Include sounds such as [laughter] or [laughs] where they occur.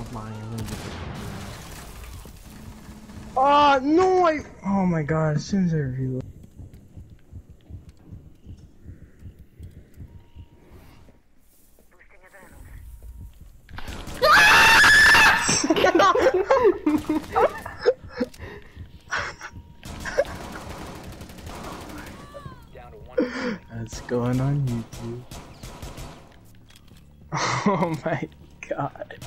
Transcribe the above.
offline. I'm gonna get this uh, no! I. Oh my god! As soon as I reload. [laughs] Down. That's going on YouTube. [laughs] Oh my god.